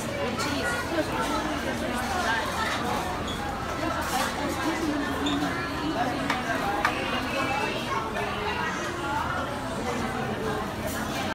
just with cheese.